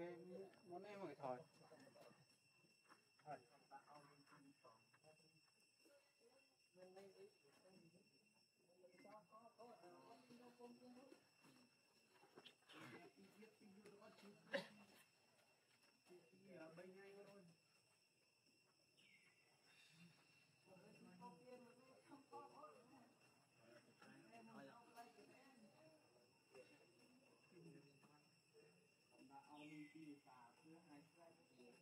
cái muốn em hỏi thôi 去把车还是在这边。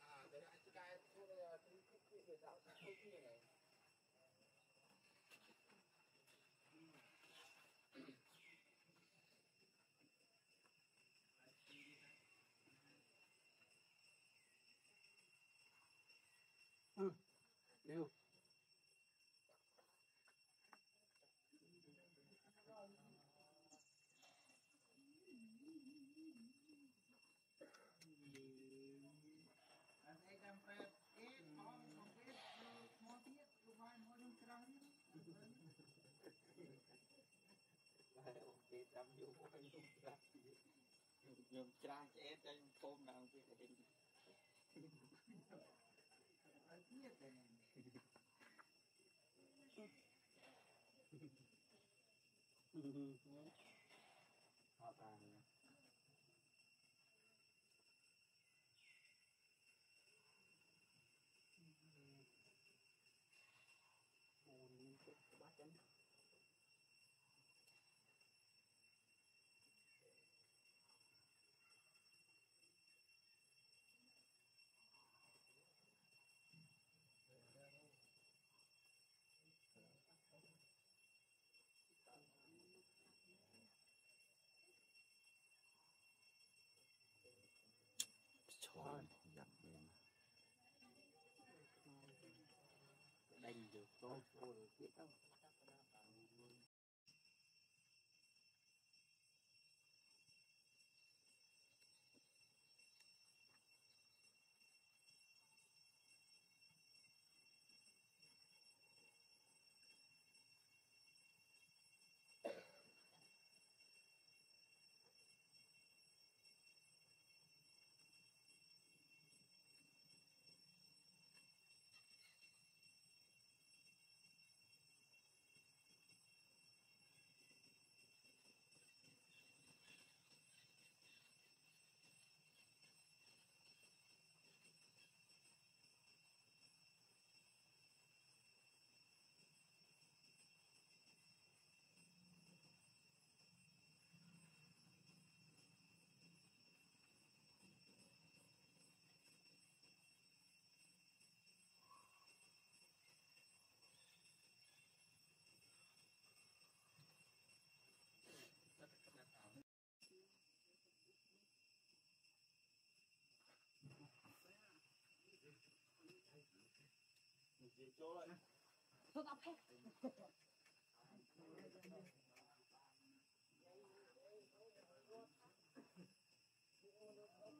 啊，等下，这该坐那个最最最最上最近的人。 ខ្ញុំច្រាស់ឆ្អែតតែខ្ញុំពុំដល់ពីតែ họ đánh được rồi rồi biết đâu Thôi ngọc hết.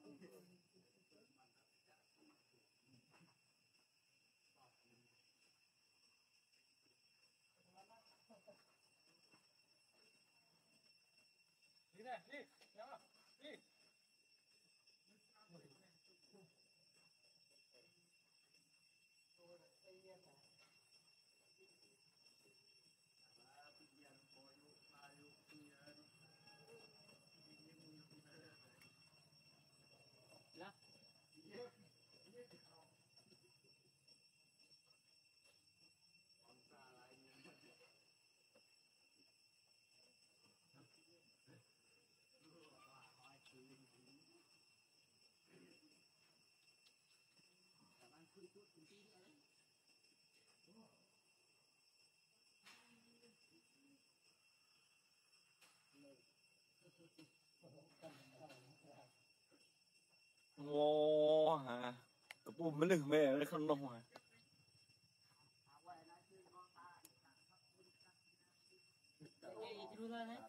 đi วอฮะตะปูมันหนึ่งแม่เลยขนมฮะอย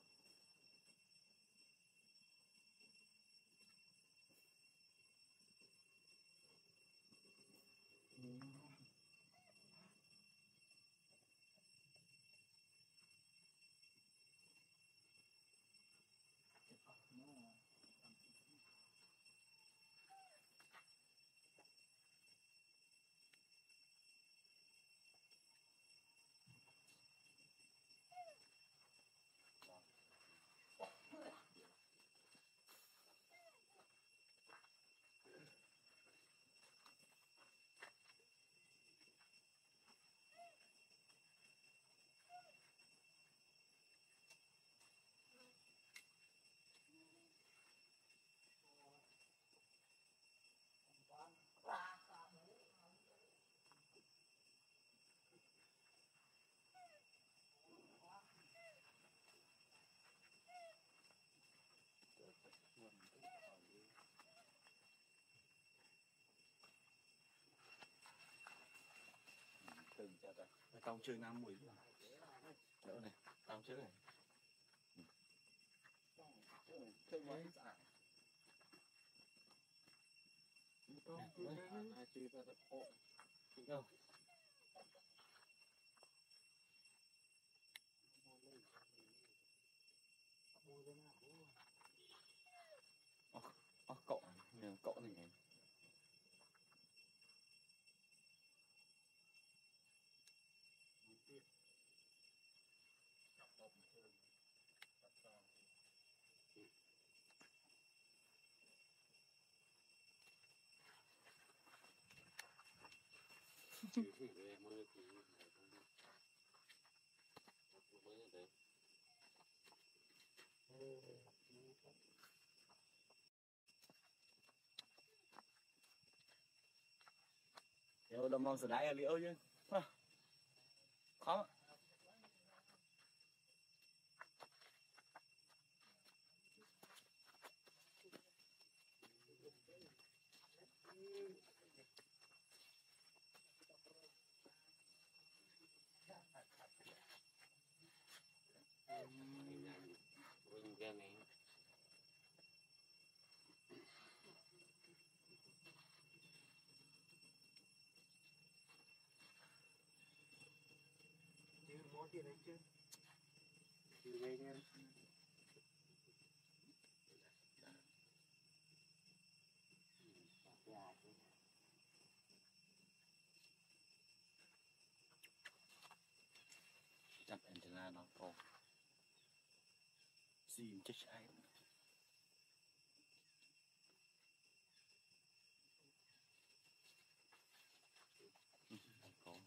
tao chơi nam mùi đỡ này tao chơi này. Chơi mấy đâu? Ờ, cậu, cậu này, cậu này Yo đâm mong sờ đáy ở liễu chứ. Khó. Chứ mỗi tiền đấy chứ chứ về Chặt antenna nó to. Xin chết ai. Có.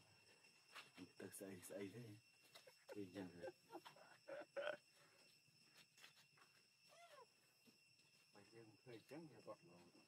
Tự xây xây thế. គឺយ៉ាងបើយើងឃើញអញ្ចឹងវារត់ឡង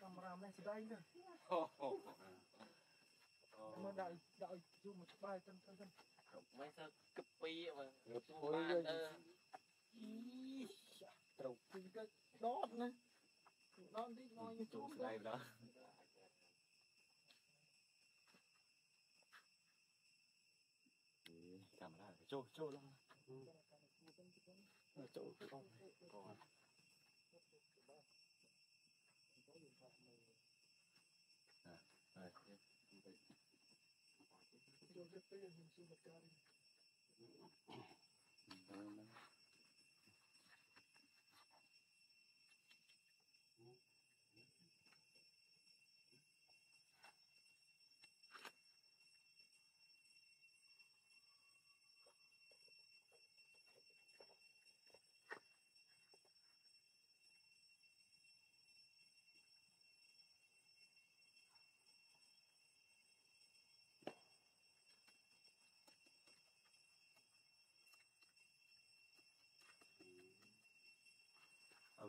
camera này đây nữa. Mà đợi đợi dùng một bài chân chân chân mấy sơ copy mà. Chua ba tơ trục pin cái đốt nè đốt đi ngồi như chua đây đó. camera chua chua lắm chua con con. project pa yan, yung sulat ka rin. Na.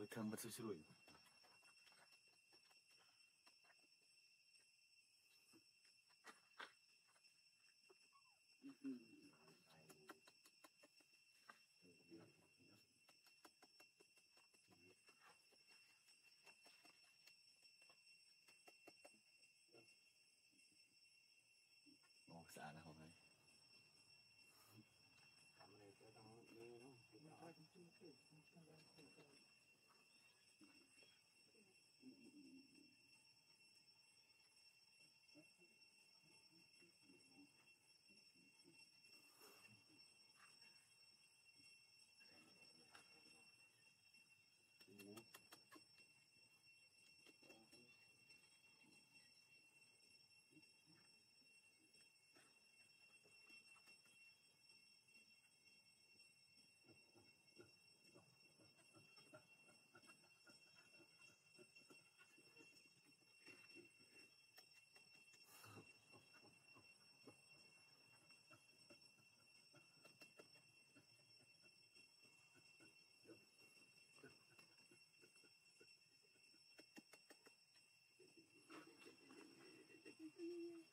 왜 이렇게 안 맞춰 싫어 Ồ, xả là không hay Cảm ơn các bạn đã theo dõi và ủng hộ cho kênh lalaschool Để không bỏ lỡ những video hấp dẫn Mm-hmm. Hallelujah.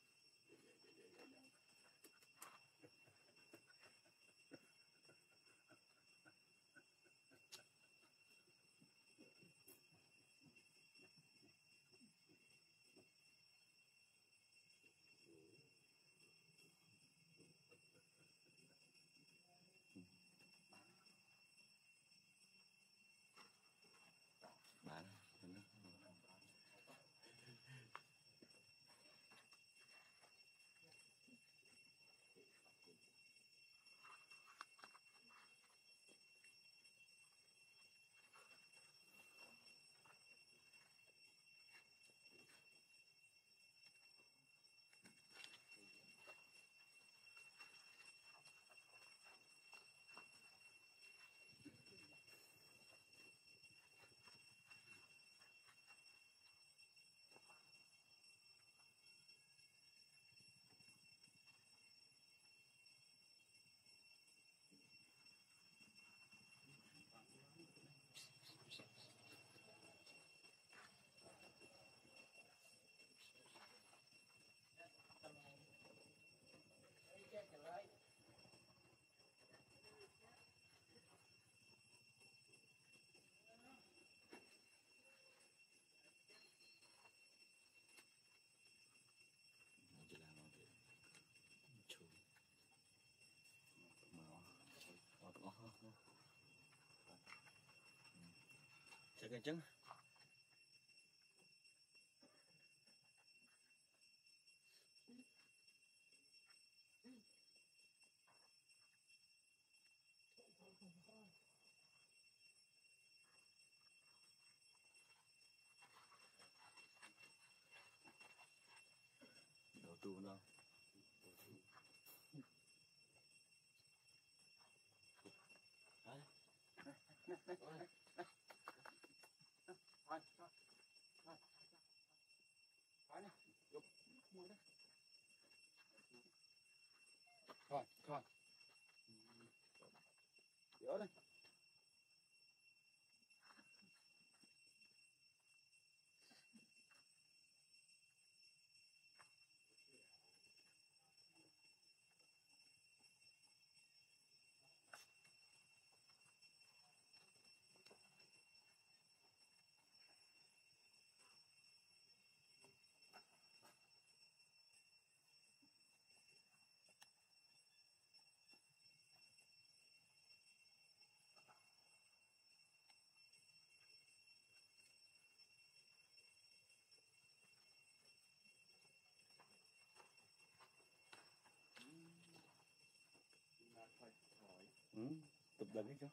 Cái trứng đầu tư đâu Thôi, thôi, thôi. Thôi nè, dục mua đó. Thôi, thôi. Hmm, tublagi siya.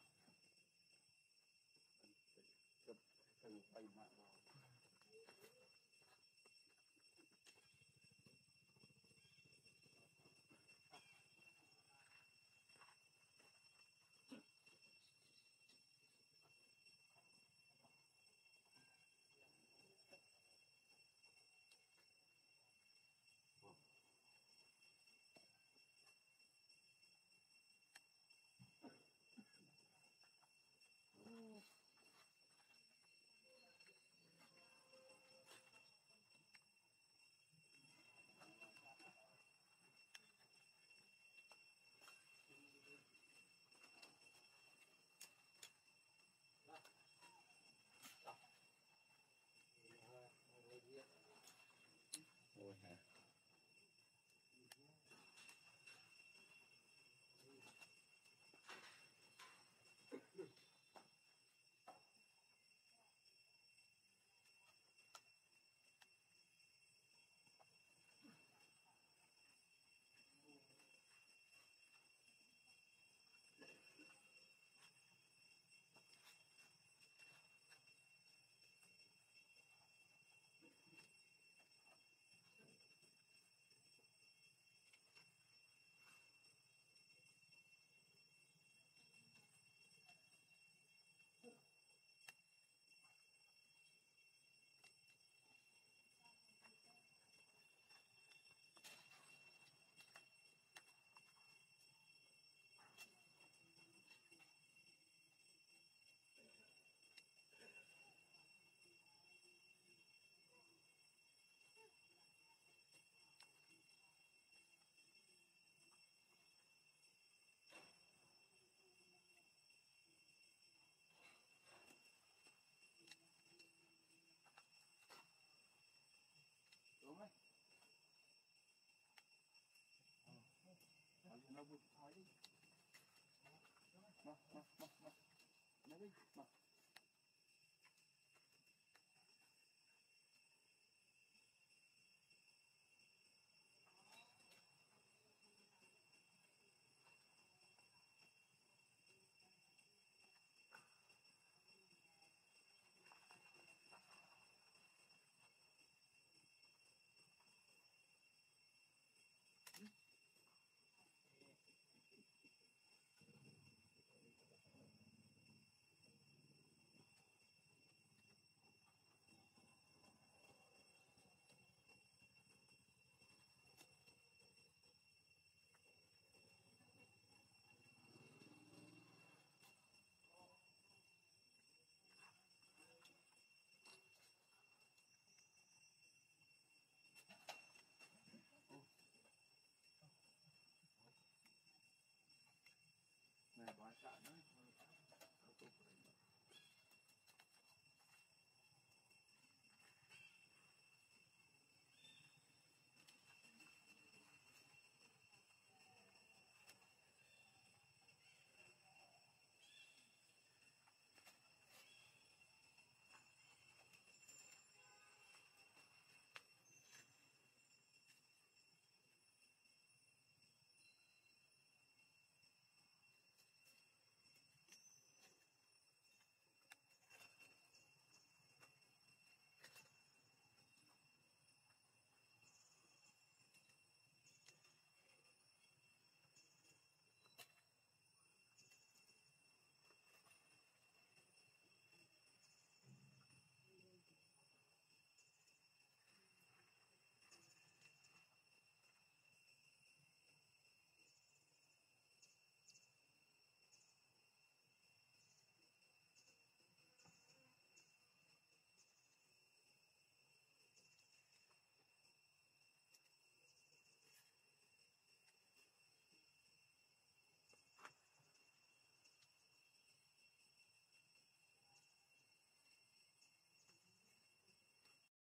Nó bụi